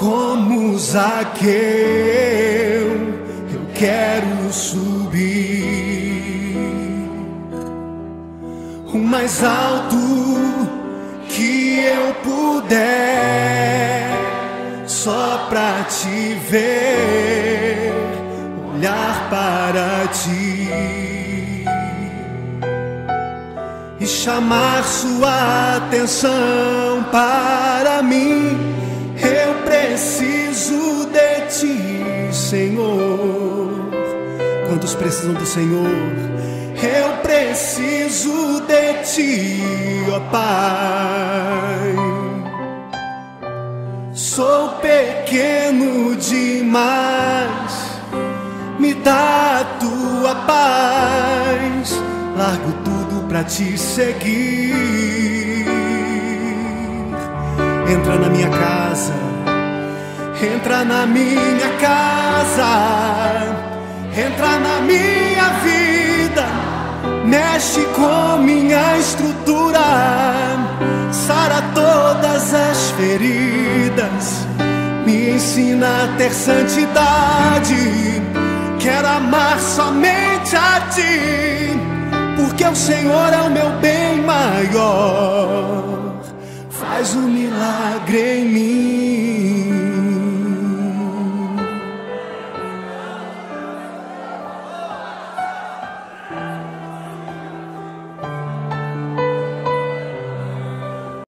como Zaqueu, eu quero subir o mais alto que eu puder, só pra te ver, olhar para ti e chamar sua atenção para mim. Senhor. Quantos precisam do Senhor? Eu preciso de ti, ó Pai. Sou pequeno demais, me dá a tua paz. Largo tudo pra te seguir. Entra na minha casa, entra na minha casa, entra na minha vida, mexe com minha estrutura, sara todas as feridas, me ensina a ter santidade. Quero amar somente a ti, porque o Senhor é o meu bem maior. Faz mim.